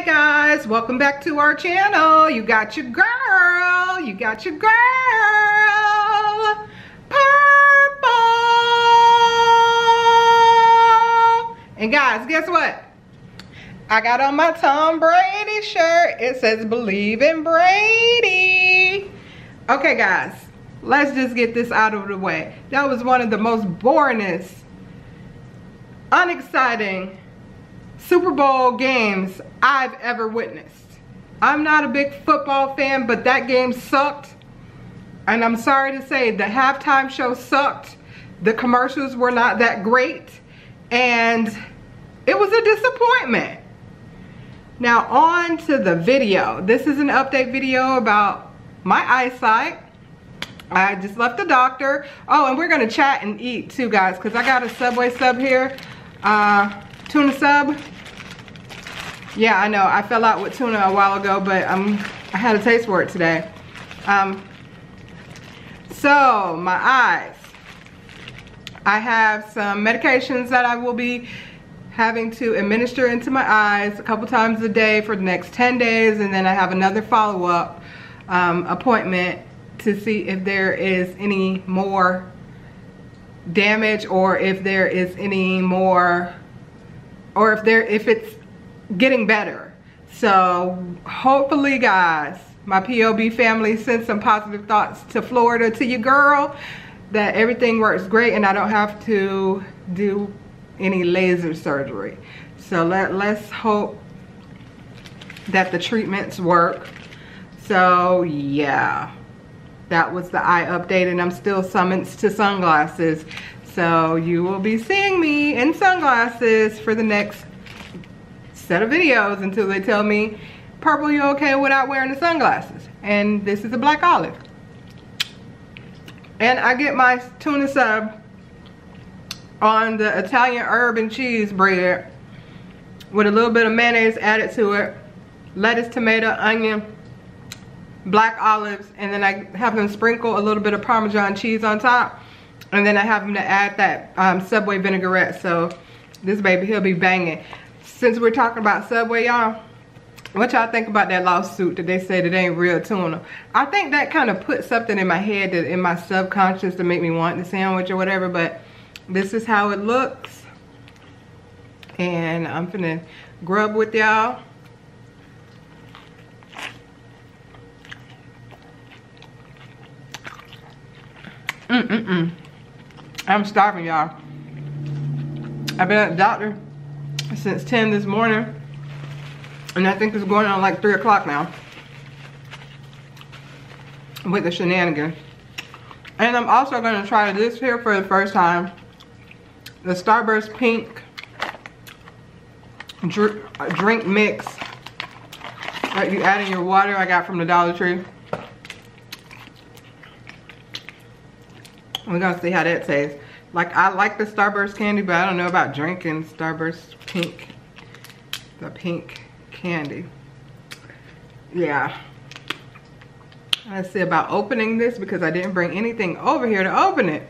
Hey guys, welcome back to our channel. You got your girl, you got your girl, Purple. And guys, guess what? I got on my Tom Brady shirt. It says believe in Brady. Okay guys, let's just get this out of the way. That was one of the most boringest, unexciting, Super Bowl games I've ever witnessed. I'm not a big football fan, but that game sucked. And I'm sorry to say, the halftime show sucked. The commercials were not that great. And it was a disappointment. Now on to the video. This is an update video about my eyesight. I just left the doctor. Oh, and we're gonna chat and eat too, guys, because I got a Subway sub here. Uh, tuna sub. Yeah, I know. I fell out with tuna a while ago, but um, I had a taste for it today. Um, so, my eyes. I have some medications that I will be having to administer into my eyes a couple times a day for the next 10 days, and then I have another follow-up um, appointment to see if there is any more damage or if there is any more or if there if it's getting better. So hopefully guys my POB family sent some positive thoughts to Florida to your girl that everything works great and I don't have to do any laser surgery. So let, let's hope that the treatments work. So yeah that was the eye update and I'm still summoned to sunglasses so you will be seeing me in sunglasses for the next set of videos until they tell me, Purple, you okay without wearing the sunglasses? And this is a black olive. And I get my tuna sub on the Italian herb and cheese bread with a little bit of mayonnaise added to it, lettuce, tomato, onion, black olives, and then I have them sprinkle a little bit of Parmesan cheese on top. And then I have them to add that um, Subway vinaigrette. So this baby, he'll be banging. Since we're talking about Subway, y'all, what y'all think about that lawsuit that they said it ain't real tuna? I think that kind of put something in my head, that in my subconscious to make me want the sandwich or whatever. But this is how it looks. And I'm finna grub with y'all. Mm-mm-mm. I'm starving, y'all. I've been at the doctor since 10 this morning. And I think it's going on like 3 o'clock now. With the shenanigans. And I'm also going to try this here for the first time. The Starburst Pink uh, drink mix that you add in your water I got from the Dollar Tree. We're gonna see how that tastes. Like I like the Starburst candy, but I don't know about drinking Starburst pink. The pink candy. Yeah. Let's see about opening this because I didn't bring anything over here to open it.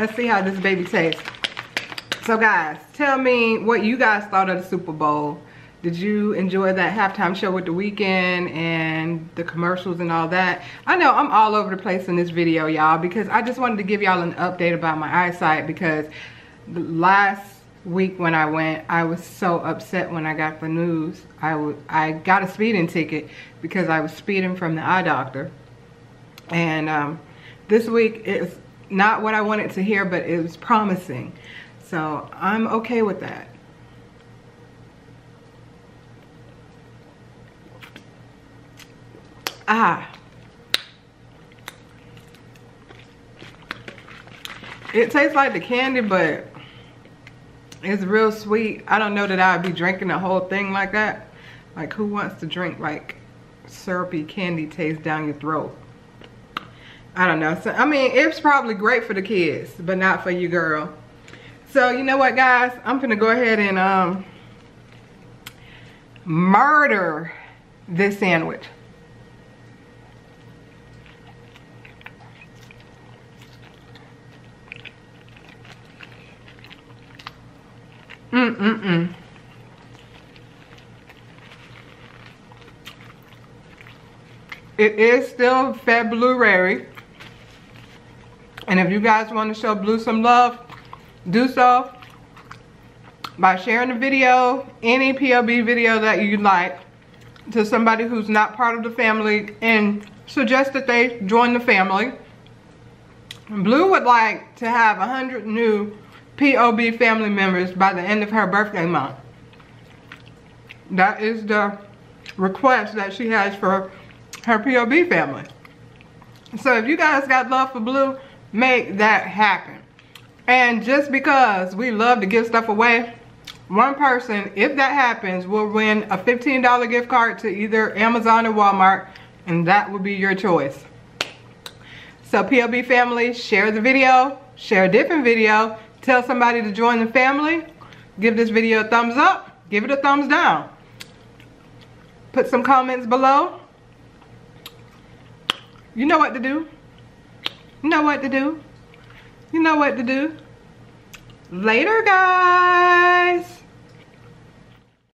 Let's see how this baby tastes. So guys, tell me what you guys thought of the Super Bowl. Did you enjoy that halftime show with the Weeknd and the commercials and all that? I know I'm all over the place in this video, y'all, because I just wanted to give y'all an update about my eyesight because the last week when I went, I was so upset when I got the news. I, I got a speeding ticket because I was speeding from the eye doctor. And um, this week, it's not what I wanted to hear, but it was promising. So I'm okay with that. Ah. It tastes like the candy, but it's real sweet. I don't know that I would be drinking the whole thing like that. Like who wants to drink like syrupy candy taste down your throat? I don't know. So, I mean, it's probably great for the kids, but not for you, girl. So you know what guys, I'm gonna go ahead and um, murder this sandwich. Mm-mm-mm. It is still Fed Blueberry. And if you guys want to show Blue some love, do so by sharing the video, any POB video that you like, to somebody who's not part of the family and suggest that they join the family. Blue would like to have 100 new POB family members by the end of her birthday month. That is the request that she has for her POB family. So if you guys got love for Blue, make that happen. And just because we love to give stuff away, one person, if that happens, will win a $15 gift card to either Amazon or Walmart, and that will be your choice. So POB family, share the video, share a different video, tell somebody to join the family, give this video a thumbs up, give it a thumbs down. Put some comments below. You know what to do. You know what to do. You know what to do. Later, guys.